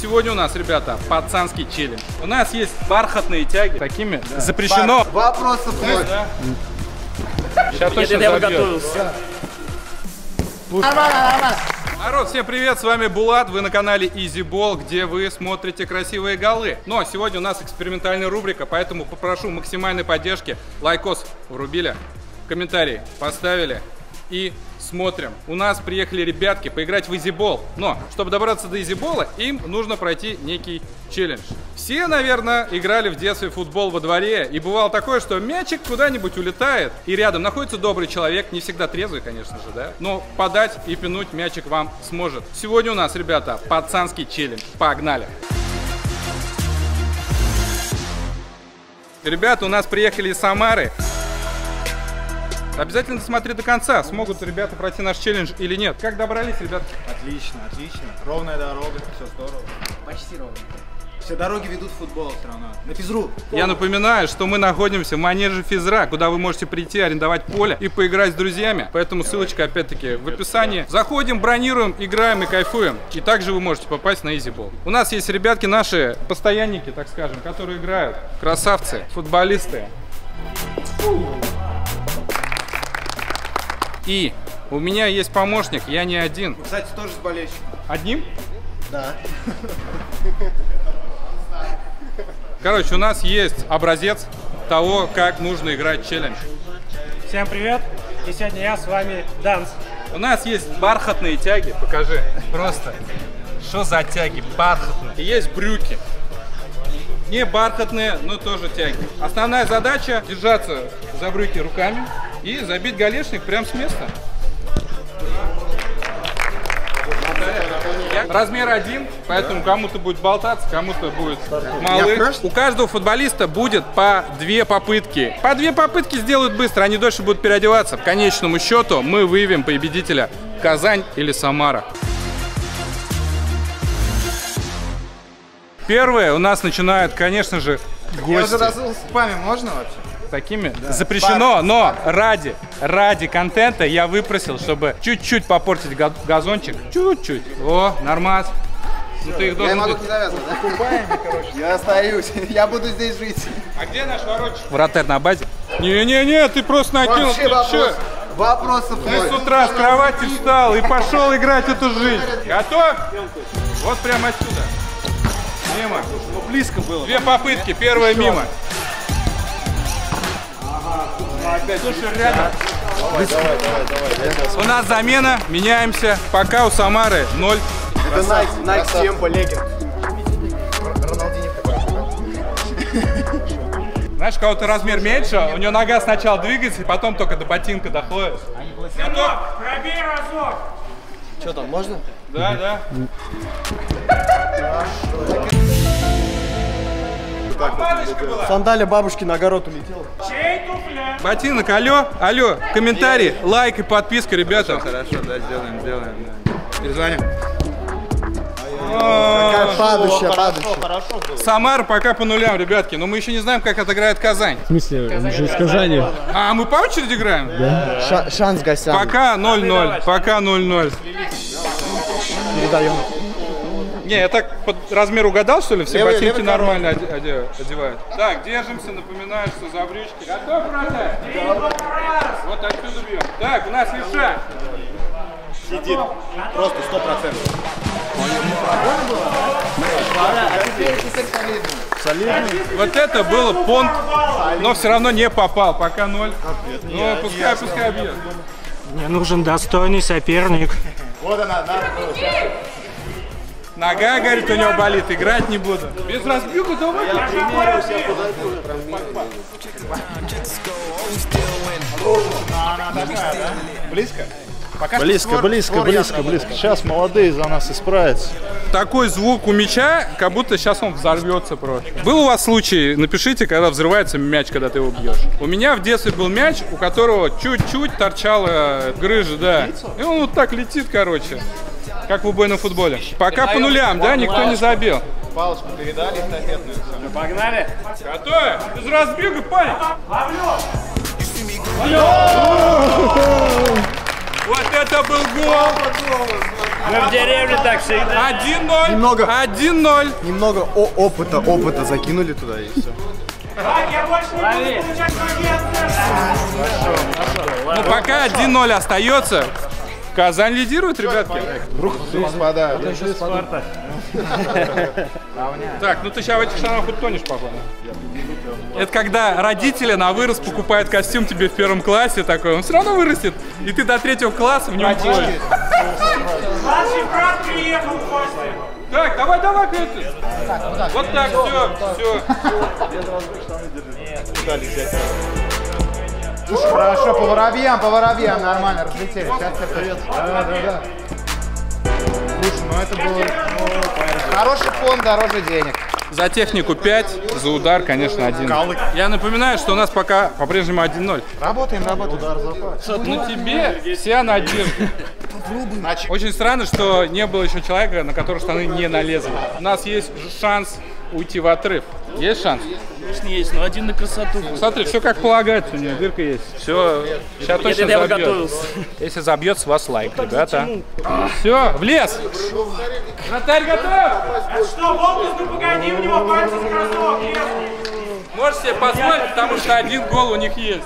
Сегодня у нас, ребята, пацанский челлендж. У нас есть бархатные тяги. Такими запрещено. Вопросов ноль. Сейчас точно Я забьет. готовился. Народ, всем привет, с вами Булат, вы на канале Easy Ball, где вы смотрите красивые голы. Но сегодня у нас экспериментальная рубрика, поэтому попрошу максимальной поддержки. Лайкос врубили, комментарий поставили и смотрим. У нас приехали ребятки поиграть в Ball, но чтобы добраться до Ball, им нужно пройти некий челлендж. Все, наверное, играли в детстве в футбол во дворе, и бывало такое, что мячик куда-нибудь улетает, и рядом находится добрый человек, не всегда трезвый, конечно же, да, но подать и пинуть мячик вам сможет. Сегодня у нас, ребята, пацанский челлендж. Погнали! Ребята у нас приехали из Самары. Обязательно смотри до конца, смогут ребята пройти наш челлендж или нет. Как добрались, ребят? Отлично, отлично. Ровная дорога, все здорово. Почти ровно. Все дороги ведут в футбол все равно. На физру. Я напоминаю, что мы находимся в манеже физра, куда вы можете прийти, арендовать поле и поиграть с друзьями. Поэтому ссылочка опять-таки в описании. Заходим, бронируем, играем и кайфуем. И также вы можете попасть на EasyBall. У нас есть ребятки наши постоянники, так скажем, которые играют. Красавцы, футболисты. И у меня есть помощник, я не один. Кстати, тоже с болельщиком. Одним? Да. Короче, у нас есть образец того, как нужно играть челлендж. Всем привет! И сегодня я с вами Данс. У нас есть бархатные тяги, покажи. Просто. Что за тяги? Бархатные. И есть брюки. Не бархатные, но тоже тяги. Основная задача держаться за брюки руками и забить галешник прямо с места. Размер один, поэтому кому-то будет болтаться, кому-то будет малый. У каждого футболиста будет по две попытки. По две попытки сделают быстро, они дольше будут переодеваться. К конечному счету мы выявим победителя Казань или Самара. Первые у нас начинают, конечно же, Я уже гости. с пами, можно вообще? Такими запрещено, но ради, ради контента я выпросил, чтобы чуть-чуть попортить га- газончик. Чуть-чуть. О, нормас. Ну ты их Я должен... могу не завязывать, да? Я остаюсь. Я буду здесь жить. А где наш воротчик? Вратарь на базе. Не-не-не, ты просто накинул. Вообще Ты вопрос. Вопросов Ты с утра с кровати встал и пошел играть эту жизнь. Готов? Вот прямо отсюда. Мимо. Ну, близко было. Две попытки, первая мимо. У нас замена, меняемся. Пока у Самары 0. Это Nike, Nike Tempo Legend. Знаешь, у кого-то размер меньше, у него нога сначала двигается, и потом только до ботинка доходит. Готов? Пробей разок! Что там, можно? Да, да. Была. Сандали бабушки на огород улетел. Чей туфля? Ботинок, алло, алло, комментарий, лайк и подписка, ребята. Хорошо, да, сделаем, сделаем. Перезвоним. О, Падающая, падающая. Самара пока по нулям, ребятки, но мы еще не знаем, как отыграет Казань. В смысле, он же из Казани. А, мы по очереди играем? Ша- Шанс гостям. Пока 0-0, пока 0-0. Передаем. Не, я так под размер угадал, что ли? Все Левый- ботинки левый нормально оде- оде- одевают. Так, держимся, напоминаю, что за брючки. Готов, вратарь? Вот отсюда бьем. Так, у нас левша. Сидит. Просто сто процентов. Вот это было понт, но все равно не попал. Пока ноль. Ну, пускай, пускай бьет. Мне нужен достойный соперник. Вот она, надо. Нога, говорит, у него болит, играть не буду. Без разбега давай. Близко? Пока Близко, створ- близко, створ близко, близко. Сейчас молодые за нас исправятся. Такой звук у мяча, как будто сейчас он взорвется просто. Был у вас случай, напишите, когда взрывается мяч, когда ты его бьешь. У меня в детстве был мяч, у которого чуть-чуть торчала грыжа, да. И он вот так летит, короче. Как в убойном футболе. Пока по нулям, да, никто не забил. Палочку передали, эстафетную. Погнали! Готовы? Без разбега, парень. Вот это был гол! Мы в деревне так всегда. 1-0. Немного. 1-0. Немного о- опыта, опыта закинули туда и все. Ну, пока 1-0 остается. Казань лидирует, ребятки. Господа, Так, ну ты сейчас в этих штанах утонешь, походу. Это когда родители на вырос покупают костюм тебе в первом классе такой, он все равно вырастет, и ты до третьего класса в нем ходишь. Младший брат приехал в гости. Так, давай, давай, это. Вот так, все, все. Слушай, хорошо, по воробьям, по воробьям нормально разлетели. Сейчас привет. Да, да, да. Слушай, ну это было... ну, Хороший фон дороже денег. За технику 5, за удар, конечно, 1. Я напоминаю, что у нас пока по-прежнему 1-0. Работаем, работаем. Удар На тебе вся надежда. Очень странно, что не было еще человека, на которого штаны не налезли. У нас есть шанс уйти в отрыв. Есть шанс? Конечно, есть, но один на красоту. Смотри, все как полагается, у него дырка есть. Все, сейчас точно это я забьет. готовился. Если забьет, с вас лайк, ребята. Все, в лес. Вратарь готов. Что, Волкус, ну погоди, у него пальцы с кроссовок. Можете себе позволить, потому что один гол у них есть.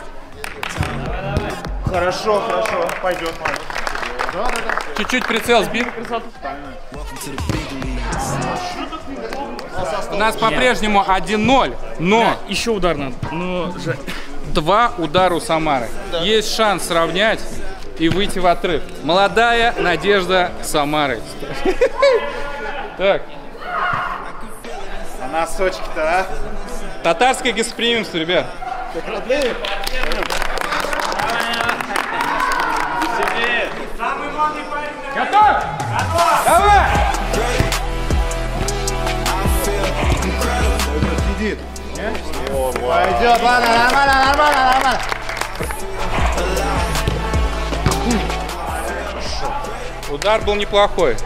Хорошо, хорошо. Пойдет, Чуть-чуть прицел сбит. У нас по-прежнему 1-0, но Еще удар надо. Но же... два удара у Самары. Есть шанс сравнять и выйти в отрыв. Молодая надежда Самары. Так, А носочки-то, а? татарское гостеприимство, ребят. Самый на Готов? Давай! Пойдет, ладно, нормально, нормально, нормально. Удар был неплохой.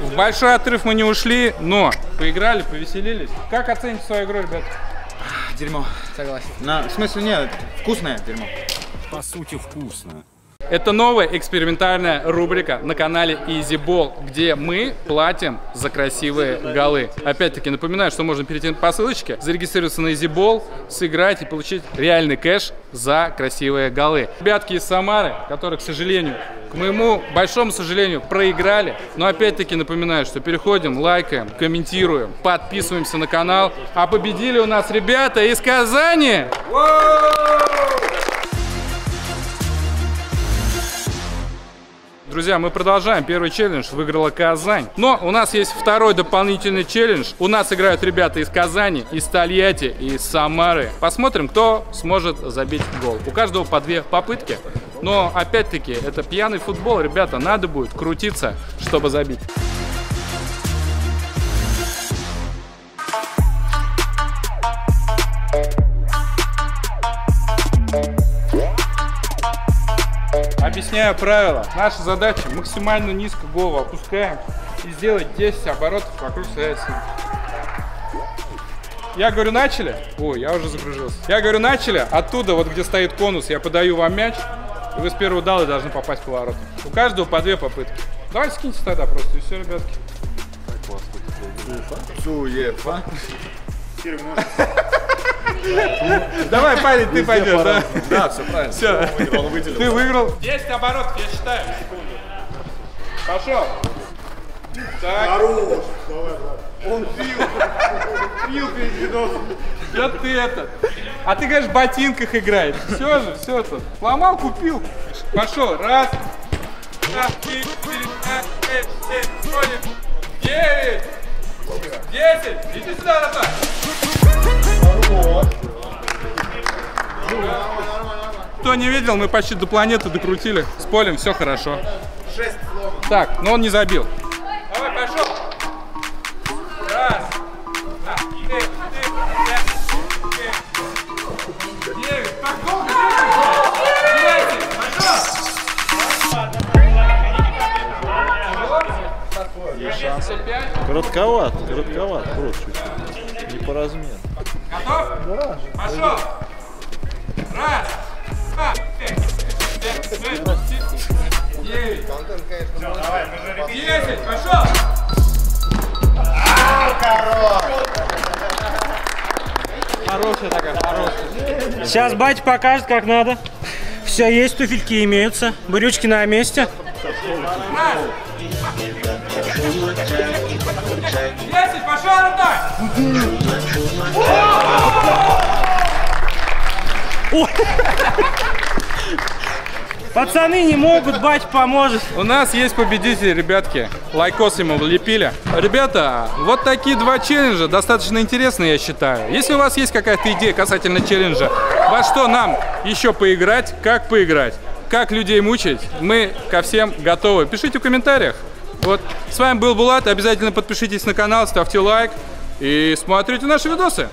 В большой отрыв мы не ушли, но поиграли, повеселились. Как оцените свою игру, ребят? Дерьмо. Согласен. На, в смысле, нет, вкусное дерьмо. Это новая экспериментальная рубрика на канале Easy Ball, где мы платим за красивые голы. Опять-таки напоминаю, что можно перейти по ссылочке, зарегистрироваться на Easy Ball, сыграть и получить реальный кэш за красивые голы. Ребятки из Самары, которые, к сожалению, к моему большому сожалению, проиграли. Но опять-таки напоминаю, что переходим, лайкаем, комментируем, подписываемся на канал. А победили у нас ребята из Казани! Друзья, мы продолжаем. Первый челлендж выиграла Казань. Но у нас есть второй дополнительный челлендж. У нас играют ребята из Казани, из Тольятти из Самары. Посмотрим, кто сможет забить гол. У каждого по две попытки. Но опять-таки, это пьяный футбол, ребята, надо будет крутиться, чтобы забить. Объясняю правила. Наша задача максимально низко голову опускаем и сделать 10 оборотов вокруг своей оси. Я говорю, начали? Ой, я уже загрузился. Я говорю, начали? Оттуда, вот где стоит конус, я подаю вам мяч, и вы с первого удала должны попасть в поворот. У каждого по две попытки. Давайте скиньте тогда просто, и все, ребятки. Суефа. Давай, парень, ты пойдешь, да? Да, все правильно. Все. Он выделил. Ты выиграл. 10 оборотов, я считаю. Пошел. Так. Он пил. Пил перед видосом. Да ты это. А ты, говоришь, в ботинках играет. Все же, все тут. Сломал, купил. Пошел. Раз. Два, три, четыре, пять, шесть, семь, восемь, девять. Десять. Иди сюда, Ратар. Кто не видел, мы почти до планеты докрутили. С полем все хорошо. Так, но он не забил. Давай, пошел. Раз. два, три, четыре, пять, шесть, девять. Пошел. Десять. Пошел. Пять. Коротковат, коротковат, крот чуть-чуть. Не по размеру. Готов? Да. Пошел. Раз, два, три, пять, шесть, семь, девять, десять. Пошел. Сейчас батя покажет, как надо. Все есть, туфельки имеются, брючки на месте. Десять. Пошел, родной. Пацаны не могут, батя поможет. У нас есть победители, ребятки. Лайкос ему влепили. Ребята, вот такие два челленджа достаточно интересные, я считаю. Если у вас есть какая-то идея касательно челленджа, во что нам еще поиграть, как поиграть, как людей мучить, мы ко всем готовы. Пишите в комментариях. Вот, с вами был Булат. Обязательно подпишитесь на канал, ставьте лайк и смотрите наши видосы.